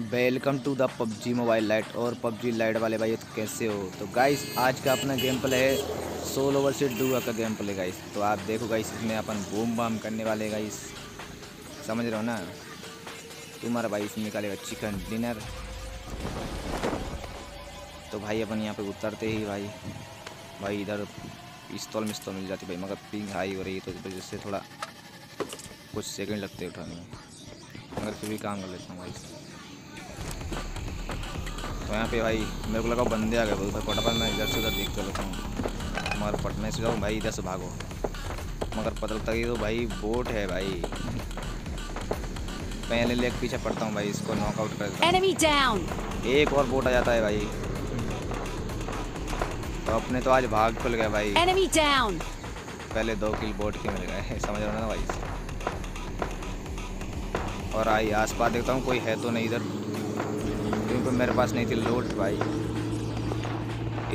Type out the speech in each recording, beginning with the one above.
Welcome to the PUBG mobile lite और PUBG lite वाले भाई तो कैसे हो? तो गाइस आज का अपना गेम प्ले है सोल ओवर से डुआ का गेम प्ले गाइस तो आप देखो गाइस इसमें अपन बूम बाम करने वाले गाइस समझ रहे हो ना? तुम्हारा भाई इसमें निकालेगा चिकन डिनर तो भाई, अपन यहाँ पे उतरते ही भाई भाई इधर पिस्तौल मिस्तौल मिल जाती भाई, मगर पिंग हाई हो रही है तो वजह से थोड़ा कुछ सेकंड लगते उठाने में। मगर फिर भी काम कर लेता हूँ भाई तो यहाँ पे भाई मेरे को लगा बंदे आ गए भाई फटाफट मैं इधर से उधर देख कर लेता हूँ। मगर पटने से जाऊँ भाई इधर से भागो। मगर पता लगता है कि तो भाई बोट है भाई। पहले लेग पीछे पड़ता हूँ भाई इसको नॉकआउट कर एक और बोट आ जाता है भाई। तो अपने तो आज भाग खुल गए भाई। Enemy down! पहले दो किल बोट के मिल गए। समझ रहे हो ना भाई? और आई आस पास देखता हूँ कोई है तो नहीं इधर। क्योंकि मेरे पास नहीं थी लोड भाई।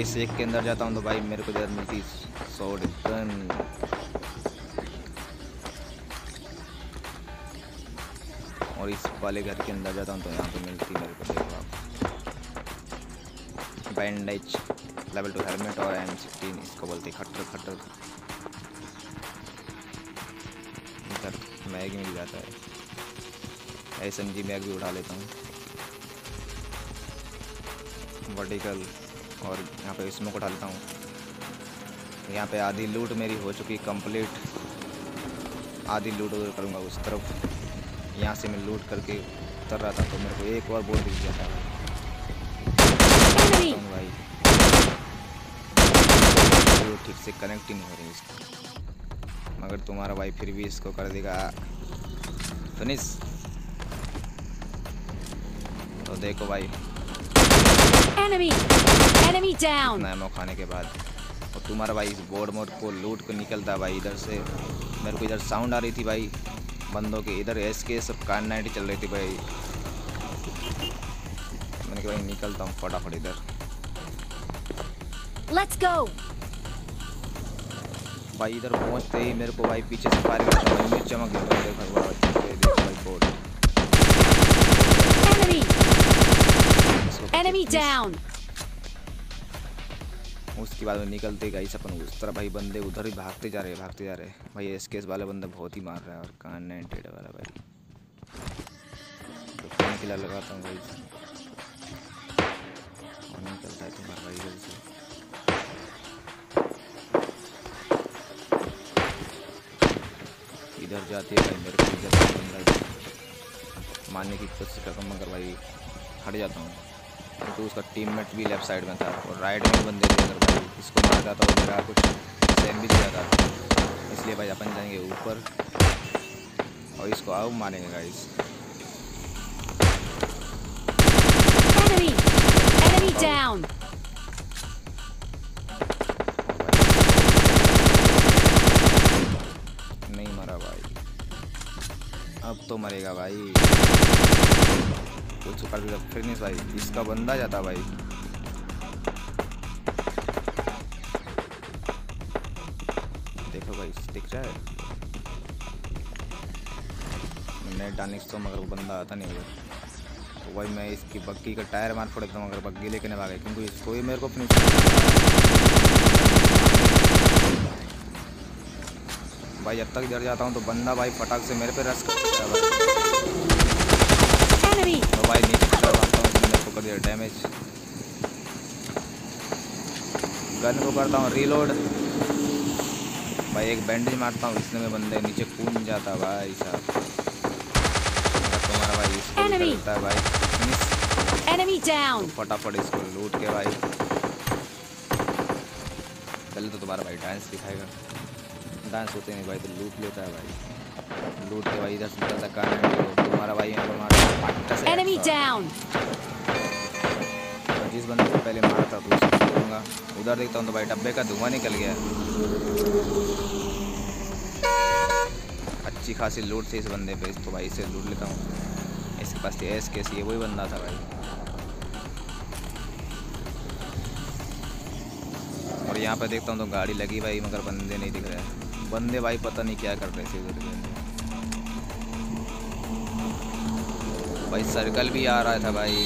इस एक के अंदर जाता हूँ तो भाई मेरे को इधर मिलती शॉर्ट गन और इस वाले घर के अंदर जाता हूँ तो यहाँ पे मिलती मेरे को देखो आप। बैंडेज लेवल टू हेलमेट और एम सिक्सटीन इसको बोलते खट्टर खट्टर। इधर मैग मिल जाता है। एस एम जी मैग भी उठा लेता हूँ। वर्टिकल और यहाँ पे स्मोक उठा लेता हूँ। यहाँ पे आधी लूट मेरी हो चुकी कंप्लीट आधी लूट उधर करूँगा उस तरफ़। यहाँ से मैं लूट करके उतर रहा था तो मेरे को एक और बोर्ड दिख गया था। भाई। ठीक से कनेक्ट ही नहीं हो रही इसको। मगर तुम्हारा भाई फिर भी इसको कर देगा। फिनिश तो देखो भाई। Enemy! Enemy down! नैमो खाने के बाद और तुम्हारा भाई इस बोर्ड मोड को लूट को निकलता भाई इधर से मेरे को इधर साउंड आ रही थी भाई बंदों के इधर एस के सब कान नाइटी चल रही थी भाई मैंने कहा भाई निकलता हूँ फटाफट इधर Let's go! भाई इधर पहुँचते ही मेरे को भाई पीछे से फायर करता भाई मैं चमक गया भाई देखो भाई बोर्ड Enemy! Enemy down! उसके बाद में निकलते गई अपन उस तरह भाई बंदे उधर ही भागते जा रहे, भागते जा रहे। भाई एसकेएस वाले बंदे बहुत ही मार रहा है और कान नाइनटेड वाला भाई। तो किलर लगाता हूँ भाई। और निकलता है तुम्हारा भाई इधर से। इधर जाती भाई मेरे को इधर मारने की कोशिश करता हूँ मगर भाई हट जाता हूँ। क्योंकि उसका टीममेट भी लेफ़्ट साइड में था और राइट में बंदे थे अगर भाई। इसको मार जाता तो मेरा कुछ सेम भी दिया था। इसलिए भाई अपन जाएँगे ऊपर और इसको आओ मारेंगे गाइस down! नहीं मरा भाई। अब तो मरेगा भाई। कर दिया फिनिश भाई। इसका बंदा जाता भाई। देखो भाई, दिख रहा है? नेट डालने तो मगर वो बंदा आता नहीं उधर तो भाई, मैं इसकी बग्गी का टायर मार फोड़ देता हूँ अगर बग्गी लेके नहीं भागे, क्योंकि इसको ही मेरे को फिनिश भाई, जब तक इधर जाता हूँ तो बंदा भाई फटाक से मेरे पे रस करता है भाई। Enemy! तो भाई नीचे की तरफ़ आता हूँ इसने मेरे को कर दिया डैमेज गन को करता हूँ रीलोड भाई एक बैंडेज मारता हूँ इसने में बंदे नीचे कूद जाता भाई साहब। तुम्हारा भाई इसको करता है भाई। Enemy down! फटाफट इसको लूट के भाई। पहले तो तुम्हारा भाई डांस दिखाएगा। डांस होते नहीं भाई तो लूट लेता है भाई। लूट के भाई इधर से निकलता कान तुम्हारा भाई यहाँ पर Enemy headshot। और जिस बंदे को पहले मारा था तो उसको छोड़ूँगा उधर देखता हूँ तो भाई डब्बे का धुआँ निकल गया। अच्छी खासी लूट थी इस बंदे पे तो भाई इसे लूट लेता हूँ। इसके पास थी एस के सी वही बंदा था भाई। और यहाँ पे देखता हूँ तो गाड़ी लगी भाई मगर बंदे नहीं दिख रहे। बंदे भाई पता नहीं क्या कर रहे थे उधर भाई सर्कल भी आ रहा था भाई।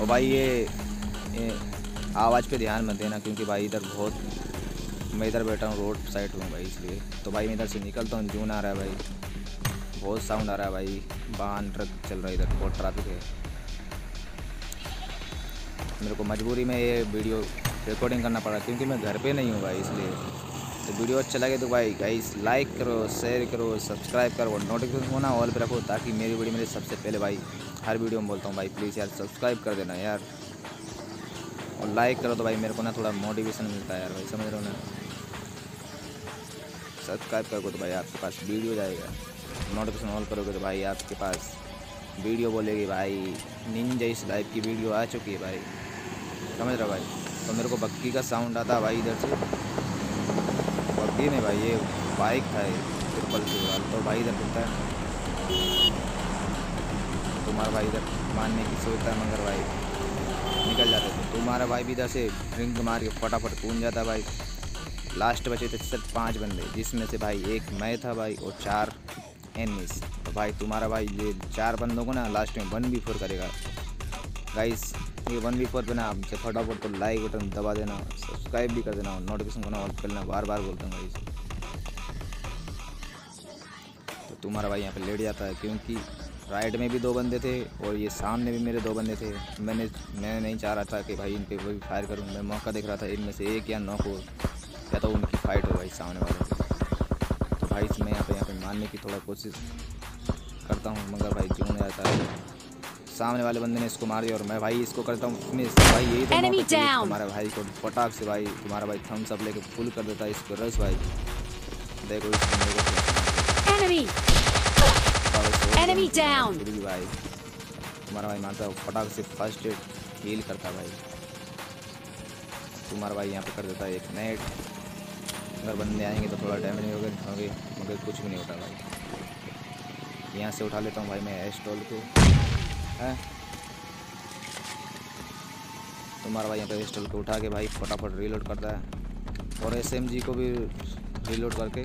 और भाई ये, ये आवाज़ पे ध्यान मत देना क्योंकि भाई इधर बहुत मैं इधर बैठा हूँ रोड साइड हूँ भाई इसलिए। तो भाई मैं इधर से निकलता हूँ जून आ रहा है भाई। बहुत साउंड आ रहा है भाई वाहन ट्रक चल रहा है इधर बहुत ट्रैफ़िक है। मेरे को मजबूरी में ये वीडियो रिकॉर्डिंग करना पड़ा क्योंकि मैं घर पे नहीं हूँ भाई इसलिए। तो वीडियो अच्छा लगे तो भाई गाइस लाइक करो शेयर करो सब्सक्राइब करो नोटिफिकेशन होना ऑल पे रखो ताकि मेरी वीडियो मेरे सबसे पहले भाई हर वीडियो में बोलता हूँ भाई प्लीज़ यार सब्सक्राइब कर देना यार। और लाइक करो तो भाई मेरे को ना थोड़ा मोटिवेशन मिलता है यार भाई, समझ रहे हो ना? सब्सक्राइब करोगे तो भाई आपके पास वीडियो जाएगा। नोटिफिकेशन ऑल करोगे तो भाई आपके पास वीडियो बोलेगी, भाई निंजा इस लाइव की वीडियो आ चुकी है भाई। समझ रहा भाई? तो मेरे को बक्की का साउंड आता भाई इधर से। बग्गी नहीं भाई, ये बाइक था ये ट्रिपल सी वाला। तो भाई इधर रुकता है? तुम्हारा भाई इधर मारने की सोचता है, मगर भाई निकल जाते थे। तुम्हारा भाई भी इधर से ड्रिंक मार के फटाफट कूद जाता भाई। लास्ट बचे थे सिर्फ़ पाँच बंदे, जिसमें से भाई एक मैं था भाई और चार एनिमीज तो भाई तुम्हारा भाई, ये चार बंदों को ना लास्ट में वन बी फोर करेगा। गाइस ये वन फोर पे ना आपसे फटाफट तो लाइक बटन दबा देना सब्सक्राइब भी कर देना और नोटिफिकेशन को ना ऑन कर लेना बार बार बोलता हूँ तो तुम्हारा भाई यहाँ पे लेट जाता है क्योंकि राइट में भी दो बंदे थे और ये सामने भी मेरे दो बंदे थे। मैंने मैं नहीं चाह रहा था कि भाई इन पे कोई फायर करूँ, मैं मौका देख रहा था इनमें से एक या नौ को या तो उनकी फाइट हो भाई सामने वाले तो भाई मैं यहाँ पे यहाँ पे मारने की थोड़ा कोशिश करता हूँ, मगर भाई क्यों नहीं आता है। सामने वाले बंदे ने इसको मार दिया और मैं भाई इसको करता हूँ मिस भाई यही तो. तुम्हारे भाई को पटाख से भाई तुम्हारा भाई थम्स अप लेके फुल कर देता है इसको रस भाई। देखो भाई तुम्हारा भाई मारता है फटाक से फ़र्स्ट एड हील करता भाई। तुम्हारा भाई यहाँ पे कर देता है एक नेट अगर बंदे आएँगे तो थोड़ा डैमेज होगा होंगे मगर कुछ भी नहीं होता भाई। यहाँ से उठा लेता हूँ भाई मैं एस्टॉल को। है? तुम्हारा भाई यहाँ पे एस्टॉल को उठा के भाई फटाफट रीलोड करता है। और एस को भी रीलोड करके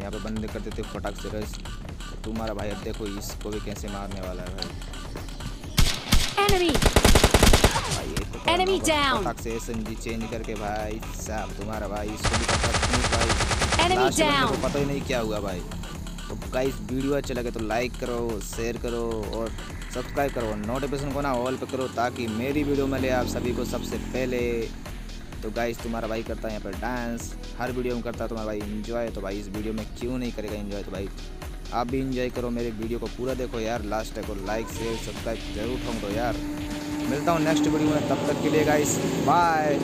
यहाँ पे बंद कर देते फटाक से रस तो तुम्हारा भाई अब देखो इसको भी कैसे मारने वाला है भाई। तो Enemy होगा। down. फटाक से एसएमजी चेंज करके भाई साहब तुम्हारा भाई इसको भी करता finish भाई को down. पता ही नहीं क्या हुआ भाई। तो गाइस वीडियो अच्छा लगे तो लाइक करो शेयर करो और सब्सक्राइब करो। नोटिफिकेशन को ना ऑल पे करो ताकि मेरी वीडियो मिले आप सभी को सबसे पहले। तो गाइस तुम्हारा भाई करता है यहाँ पर डांस हर वीडियो में करता है, तुम्हारा भाई इंजॉय तो भाई इस वीडियो में क्यों नहीं करेगा इंजॉय तो भाई आप भी इंजॉय करो मेरे वीडियो को पूरा देखो यार। लास्ट तक और लाइक शेयर सब्सक्राइब ज़रूर दो यार। मिलता हूँ नेक्स्ट वीडियो में, तब तक के लिए गाइस बाय